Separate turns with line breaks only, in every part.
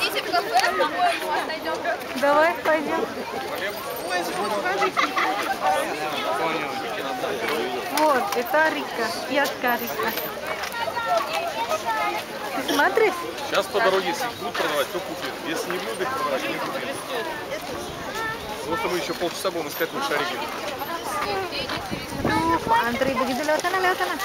Идите в кафе, по-моему, вас найдем.
Давай, пойдем. Вот, это Рика, ядка Рика. Ты смотришь?
Сейчас по дороге, если будут продавать, то купит. Если не будут их продавать, не купит. Вот мы еще полчаса будем искать на шарики.
Aduh, antri begitu lewat sana, lewat sana.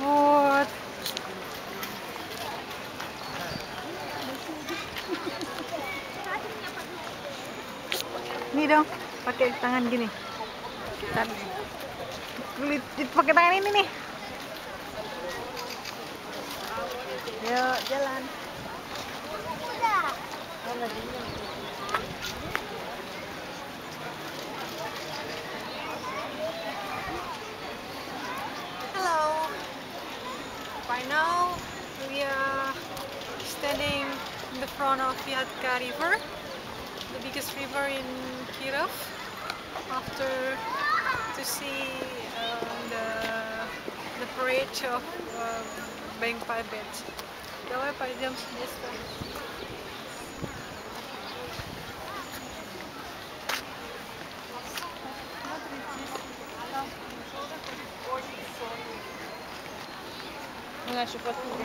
Вот. Ini dong, pakai tangan gini. Kulit pakai tangan ini nih. Yuk, jalan. Hello. By now, we are standing in the front of Vyatka River, river in Kirov. After to see um, the the parade of um, Bank Pibet. Давай пойдем с места.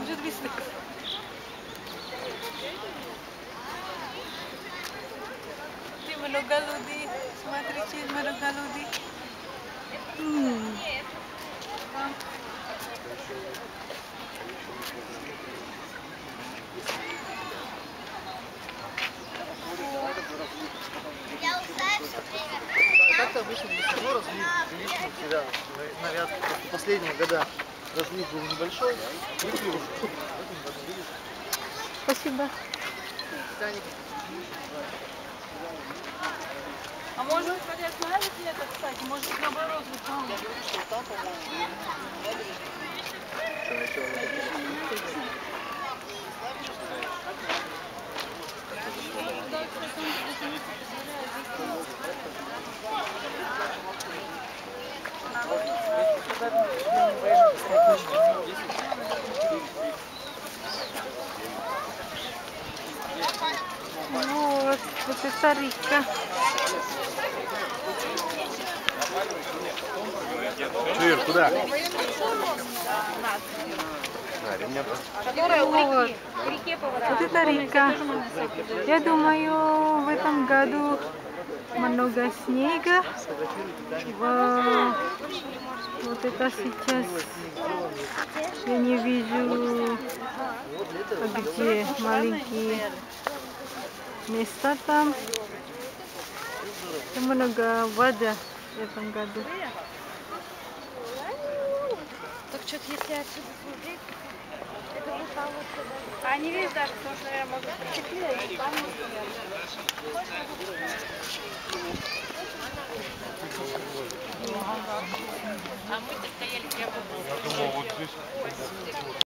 Уже 200. Ты много людей. Смотрите, много людей. М.
Так-то обычно не все разлив увеличивают всегда. Наряд последние года разлив был небольшой. И плюс в этом
А может быть, остановите это, кстати? Может, наоборот, вы там.
Я говорю, что там, по-моему,
Вот, вот это Рика.
Ир, куда?
Вот. Вот это Рика. Я думаю, в этом году много снега. Вау. Вот это сейчас я не вижу, где маленькие места там. Там много воды в этом году.
Так что-то если отсюда смотреть, это будет получше. А не видишь даже, потому что, наверное, может быть, прицепили, и там не
Я думал, вот здесь.